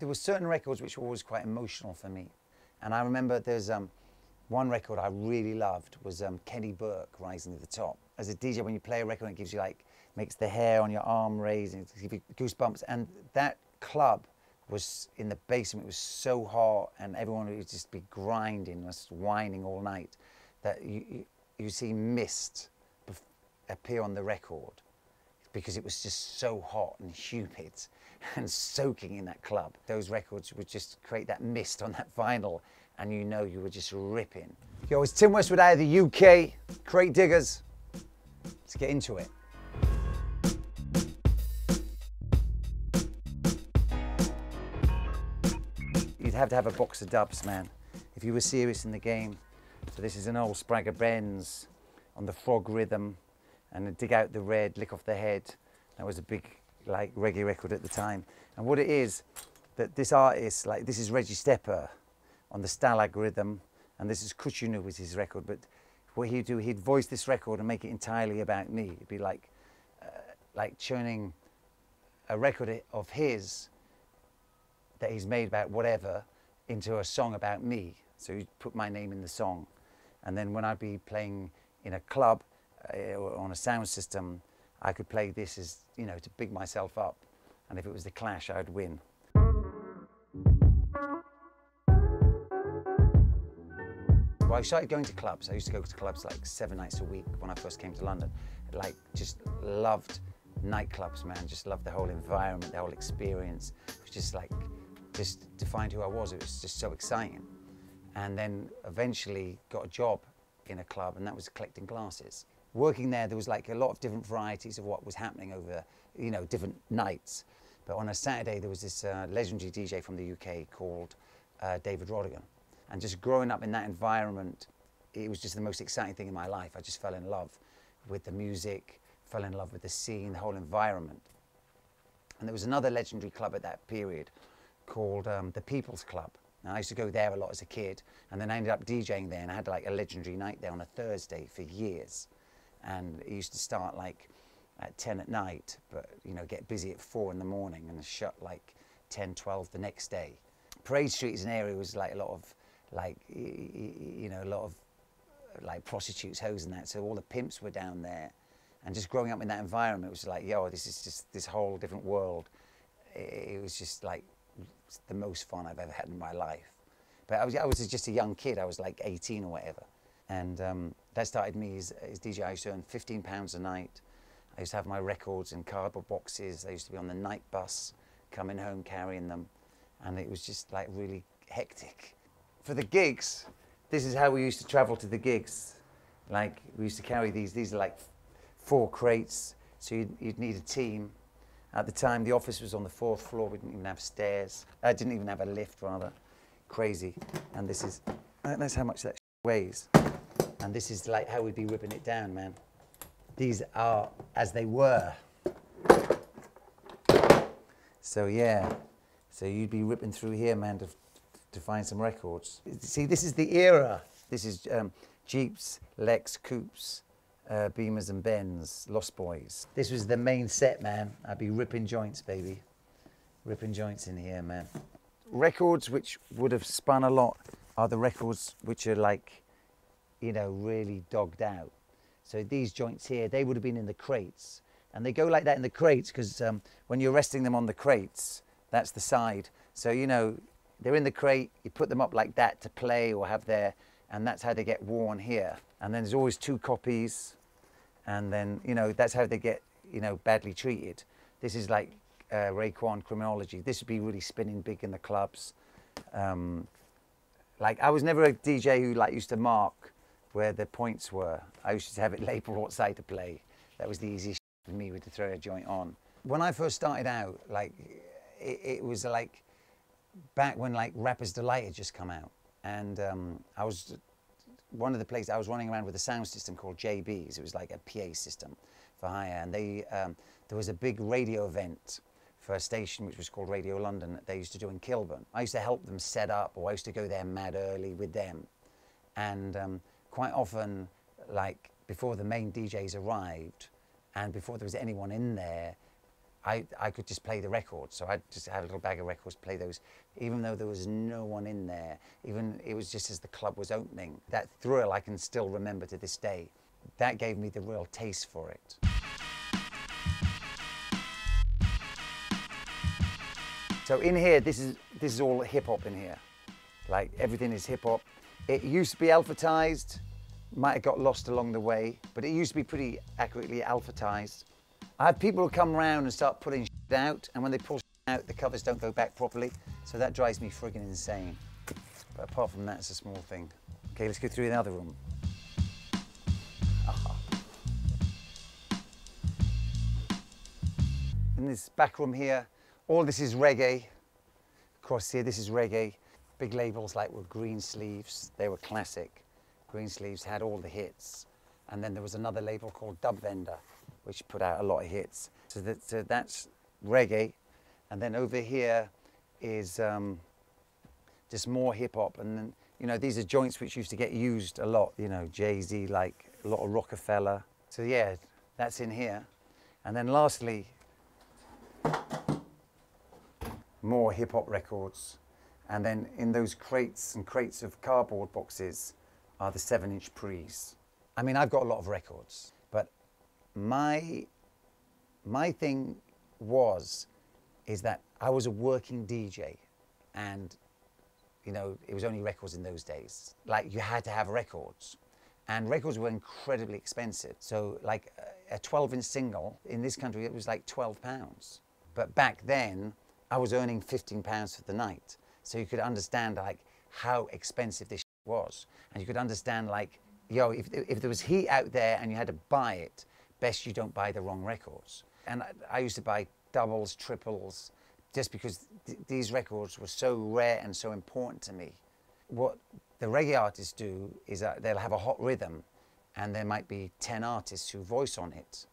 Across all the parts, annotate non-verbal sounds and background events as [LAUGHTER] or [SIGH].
There were certain records which were always quite emotional for me. And I remember there's um, one record I really loved was um, Keni Burke, Rising to the Top. As a DJ, when you play a record, it gives you like, makes the hair on your arm raise and gives you goosebumps. And that club was in the basement, it was so hot and everyone would just be grinding, just whining all night that you, you, you see mist appear on the record because it was just so hot and humid [LAUGHS] and soaking in that club. Those records would just create that mist on that vinyl and you know you were just ripping. Yo, it's Tim Westwood out of the UK, Crate Diggers. Let's get into it. You'd have to have a box of dubs, man, if you were serious in the game. So this is an old Spragga Benz on the frog rhythm and dig out the red, lick off the head. That was a big like reggae record at the time. And what it is, that this artist, like this is Reggie Stepper on the Stalag rhythm, and this is Kuchunu was his record, but what he'd do, he'd voice this record and make it entirely about me. It'd be like, uh, like turning a record of his that he's made about whatever into a song about me. So he'd put my name in the song. And then when I'd be playing in a club uh, on a sound system, I could play this as, you know, to big myself up. And if it was the clash, I'd win. Well, I started going to clubs. I used to go to clubs like seven nights a week when I first came to London. Like, just loved nightclubs, man. Just loved the whole environment, the whole experience. It was just like, just defined who I was. It was just so exciting. And then eventually got a job in a club, and that was collecting glasses working there, there was like a lot of different varieties of what was happening over, you know, different nights. But on a Saturday, there was this uh, legendary DJ from the UK called uh, David Rodigan. And just growing up in that environment, it was just the most exciting thing in my life. I just fell in love with the music, fell in love with the scene, the whole environment. And there was another legendary club at that period called um, the People's Club. Now, I used to go there a lot as a kid, and then I ended up DJing there, and I had like a legendary night there on a Thursday for years and it used to start like at 10 at night, but you know, get busy at four in the morning and shut like 10, 12 the next day. Praed Street is an area was like a lot of like, you know, a lot of like prostitutes, hoes and that. So all the pimps were down there. And just growing up in that environment was like, yo, this is just this whole different world. It, was just like the most fun I've ever had in my life. But I was, I was just a young kid. I was like 18 or whatever. And um, that started me as, as DJ. I used to earn 15 pounds a night. I used to have my records in cardboard boxes. I used to be on the night bus, coming home carrying them. And it was just like really hectic. For the gigs, this is how we used to travel to the gigs. Like we used to carry these, these are like four crates. So you'd, you'd need a team. At the time, the office was on the fourth floor. We didn't even have stairs. I didn't even have a lift, rather. Crazy. And this is, that's how much that weighs. And this is like how we'd be ripping it down, man. These are as they were. So yeah, so you'd be ripping through here, man, to, to find some records. See, this is the era. This is um, Jeeps, Lex, Coupes, uh, Beamers and Benz, Lost Boyz. This was the main set, man. I'd be ripping joints, baby. Ripping joints in here, man. Records which would have spun a lot are the records which are like you know, really dogged out. So these joints here, they would have been in the crates. And they go like that in the crates because um, when you're resting them on the crates, that's the side. So, you know, they're in the crate, you put them up like that to play or have their, and that's how they get worn here. And then there's always two copies. And then, you know, that's how they get, you know, badly treated. This is like uh, Raekwon criminology. This would be really spinning big in the clubs. Um, like I was never a DJ who like used to mark where the points were. I used to have it [LAUGHS] labelled what side to play. That was the easiest for me to throw a joint on. When I first started out, like it, it was like back when like Rapper's Delight had just come out, and um, I was one of the places I was running around with a sound system called JB's. It was like a PA system for hire, and they um, there was a big radio event for a station which was called Radio London that they used to do in Kilburn. I used to help them set up, or I used to go there mad early with them, and um, quite often, like before the main DJs arrived, and before there was anyone in there, I, I could just play the records. So I'd just have a little bag of records, play those, even though there was no one in there. Even it was just as the club was opening. That thrill I can still remember to this day. That gave me the real taste for it. So in here, this is this is all hip hop in here. Like everything is hip hop. It used to be alphabetized, might have got lost along the way, but it used to be pretty accurately alphabetized. I have people who come around and start pulling out, and when they pull out, the covers don't go back properly, so that drives me friggin' insane. But apart from that, it's a small thing. Okay, let's go through the other room. Aha. In this back room here, all this is reggae. Across here, this is reggae. Big labels like were Greensleeves, they were classic. Greensleeves had all the hits. And then there was another label called Dub Vendor, which put out a lot of hits. So, that, so that's reggae. And then over here is um, just more hip hop. And then, you know, these are joints which used to get used a lot, you know, Jay Z, like a lot of Roc-A-Fella. So, yeah, that's in here. And then lastly, more hip hop records. And then in those crates and crates of cardboard boxes are the seven inch pre's. I mean, I've got a lot of records, but my, my thing was, is that I was a working DJ and, you know, it was only records in those days. Like you had to have records and records were incredibly expensive. So like a 12 inch single in this country, it was like 12 pounds. But back then, I was earning 15 pounds for the night. So you could understand like how expensive this was. And you could understand like, yo, if, if there was heat out there and you had to buy it, best you don't buy the wrong records. And I, I used to buy doubles, triples, just because th these records were so rare and so important to me. What the reggae artists do is that they'll have a hot rhythm and there might be 10 artists who voice on it.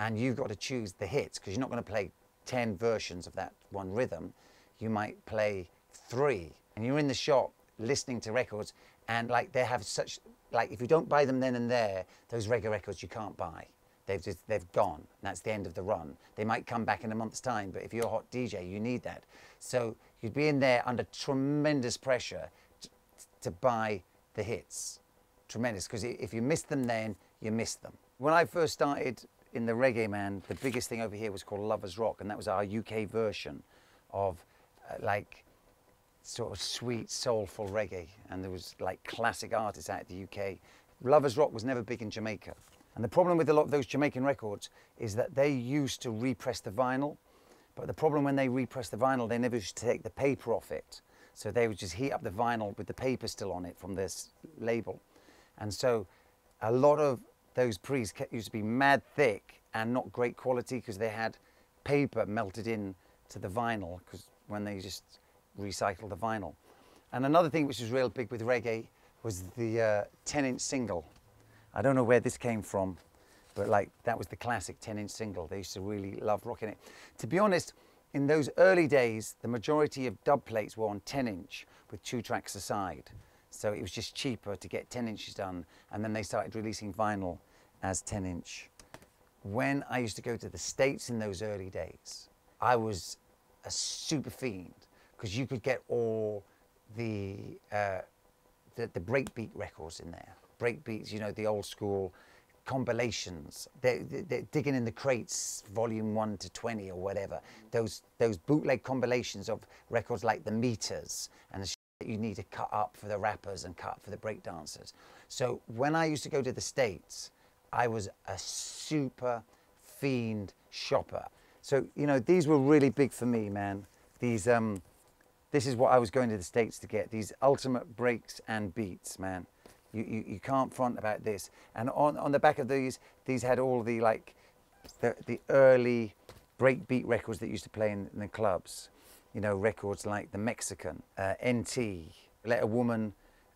And you've got to choose the hits because you're not going to play 10 versions of that one rhythm. You might play three and you're in the shop listening to records and like they have such, like if you don't buy them then and there, those reggae records you can't buy. They've just, they've gone. That's the end of the run. They might come back in a month's time, but if you're a hot DJ, you need that. So you'd be in there under tremendous pressure to buy the hits. Tremendous, because if you miss them then, you miss them. When I first started in the reggae man, the biggest thing over here was called Lovers Rock, and that was our UK version of uh, like sort of sweet, soulful reggae. And there was like classic artists out of the UK. Lovers Rock was never big in Jamaica. And the problem with a lot of those Jamaican records is that they used to repress the vinyl, but the problem when they repress the vinyl, they never used to take the paper off it. So they would just heat up the vinyl with the paper still on it from this label. And so a lot of those pre's used to be mad thick and not great quality because they had paper melted in to the vinyl because when they just recycled the vinyl. And another thing which was real big with reggae was the uh, 10 inch single. I don't know where this came from, but like that was the classic 10 inch single. They used to really love rocking it. To be honest, in those early days, the majority of dub plates were on 10 inch with two tracks aside. So it was just cheaper to get 10 inches done. And then they started releasing vinyl as 10 inch. When I used to go to the States in those early days, I was a super fiend because you could get all the, uh, the, the breakbeat records in there. Breakbeats, you know, the old school compilations. They're, they're, digging in the crates, volume 1 to 20 or whatever. Those, those bootleg compilations of records like The Meters and the that you need to cut up for the rappers and cut for the breakdancers. So when I used to go to the States, I was a super fiend shopper. So, you know, these were really big for me, man. These, um, this is what I was going to the States to get, these ultimate breaks and beats, man. You, you, you can't front about this. And on, on the back of these, these had all the like, the, the early breakbeat records that used to play in, in the clubs. You know, records like The Mexican, uh, NT, Let a Woman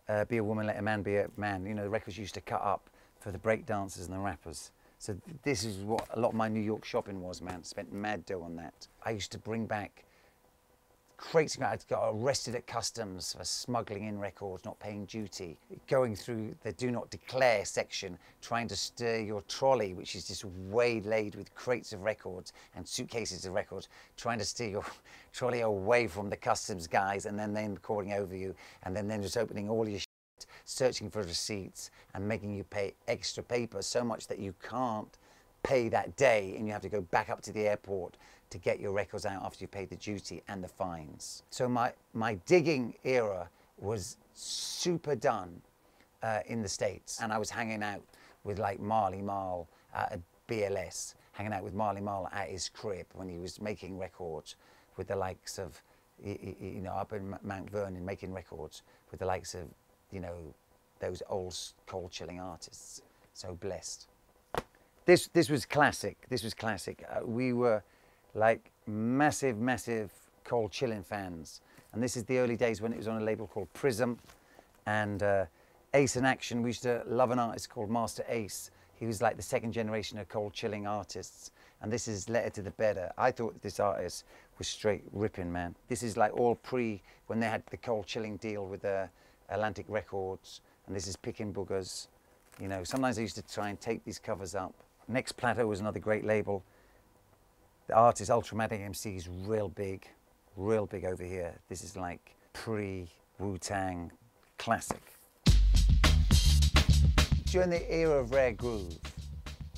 uh, Be a Woman, Let a Man Be a Man. You know, the records used to cut up for the break dancers and the rappers. So th this is what a lot of my New York shopping was, man. Spent mad dough on that. I used to bring back crates. I got arrested at customs for smuggling in records, not paying duty. Going through the do not declare section, trying to steer your trolley, which is just waylaid with crates of records and suitcases of records, trying to steer your [LAUGHS] trolley away from the customs guys, and then them calling over you, and then them just opening all your shit, searching for receipts and making you pay extra paper so much that you can't pay that day and you have to go back up to the airport to get your records out after you paid the duty and the fines. So my, my digging era was super done uh, in the States. And I was hanging out with like Marley Marl at BLS, hanging out with Marley Marl at his crib when he was making records with the likes of, you know, up in Mount Vernon making records with the likes of, you know, those old cold chilling artists. So blessed. This, this was classic. This was classic. Uh, we were like massive, massive Cold chilling fans. And this is the early days when it was on a label called Prism. And uh, Ace in Action, we used to love an artist called Master Ace. He was like the second generation of cold chilling artists. And this is Letter to the Better. I thought this artist was straight ripping, man. This is like all pre, when they had the cold chilling deal with uh, Atlantic Records. And this is Picking Boogers. You know, sometimes I used to try and take these covers up. Next Plateau was another great label. The artist Ultramatic MC is real big, real big over here. This is like pre Wu Tang classic. During the era of Rare Groove,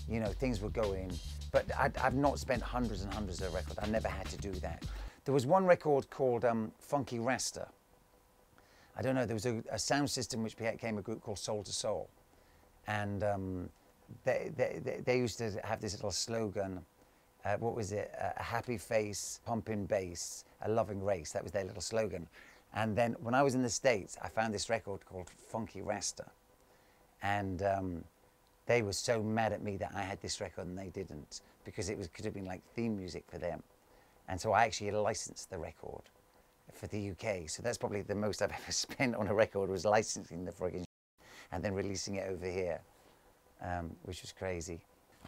you know, things were going, but i have not spent hundreds and hundreds of records. I never had to do that. There was one record called um, Funky Rasta. I don't know, there was a, a, sound system which became a group called Soul II Soul. And um, they, they, they used to have this little slogan uh, what was it? a happy face, pumping bass, a loving race. That was their little slogan. And then when I was in the States, I found this record called Funky Rasta. And um, they were so mad at me that I had this record and they didn't because it was, could have been like theme music for them. And so I actually licensed the record for the UK. So that's probably the most I've [LAUGHS] ever spent on a record was licensing the frigging and then releasing it over here, um, which was crazy.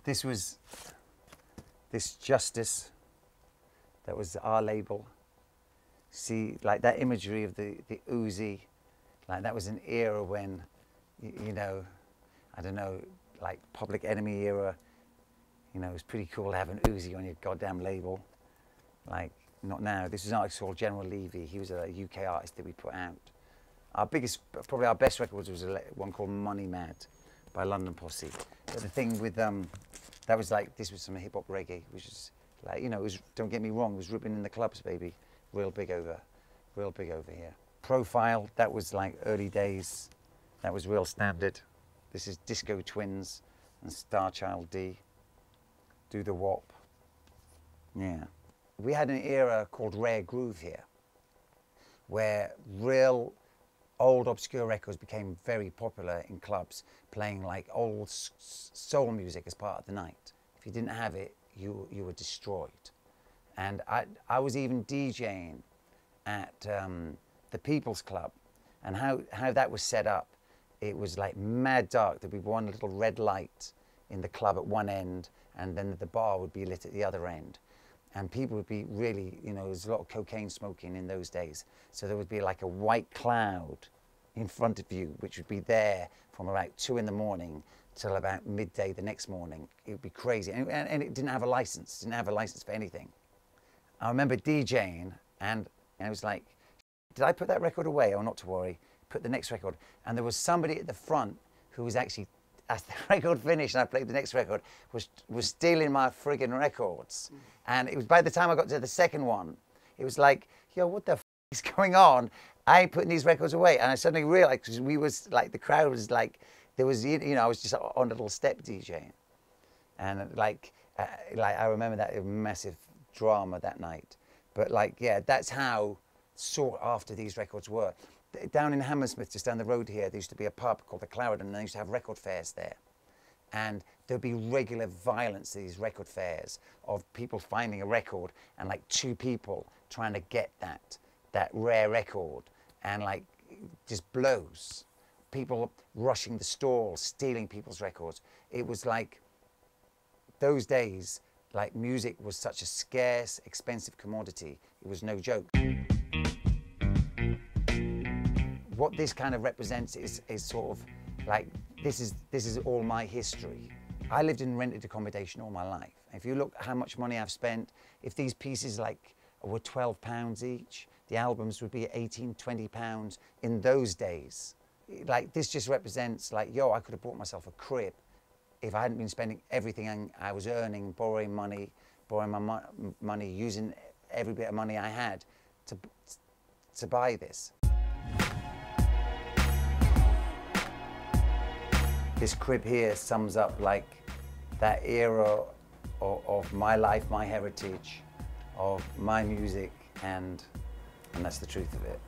This was this justice that was our label. See, like that imagery of the, the Uzi, like that was an era when, you, you know, I don't know, like Public Enemy era, you know, it was pretty cool to have an Uzi on your goddamn label. Like, not now. This is an artist called General Levy. He was a UK artist that we put out. Our biggest, probably our best records was one called Money Mad by London Posse. But the thing with um, that was like this was some hip hop reggae, which is like you know, was don't get me wrong, it was ripping in the clubs, baby, real big over, real big over here. Profile that was like early days, that was real standard. This is Disco Twins and Starchild D. Do the Wop. Yeah. We had an era called Rare Groove here, where real old obscure records became very popular in clubs, playing like old soul music as part of the night. If you didn't have it, you, you were destroyed. And I, I was even DJing at um, the People's Club, and how, how that was set up, it was like mad dark. There'd be one little red light in the club at one end, and then the bar would be lit at the other end and people would be really, you know, there's a lot of cocaine smoking in those days. So there would be like a white cloud in front of you, which would be there from about two in the morning till about midday the next morning. It would be crazy. And, and, it didn't have a license, didn't have a license for anything. I remember DJing and I was like, did I put that record away? Oh, not to worry. Put the next record. And there was somebody at the front who was actually as the [LAUGHS] record finished and I played the next record, was, was stealing my frigging records. Mm. And it was by the time I got to the second one, it was like, yo, what the f [LAUGHS] is going on? I ain't putting these records away. And I suddenly realized, because we was like, the crowd was like, there was, you know, I was just on a little step DJing. And like, uh, like I remember that massive drama that night. But like, yeah, that's how sought after these records were down in Hammersmith, just down the road here, there used to be a pub called the Clarendon, and they used to have record fairs there. And there'd be regular violence at these record fairs of people finding a record and like two people trying to get that, that rare record and like just blows. People rushing the stalls, stealing people's records. It was like those days, like music was such a scarce, expensive commodity. It was no joke. What this mm. kind of represents is, mm. is sort of like this is this is all my history. I lived in rented accommodation all my life. If you look how much money I've spent, if these pieces like were 12 pounds each, the albums would be 18, 20 pounds in those days. Like this just represents like, yo, I could have bought myself a crib if I hadn't been spending everything I was earning, borrowing money, borrowing my mo money, using every bit of money I had to, to buy this. This crib here sums up like that era of, of my life, my heritage, of my music, and, and that's the truth of it.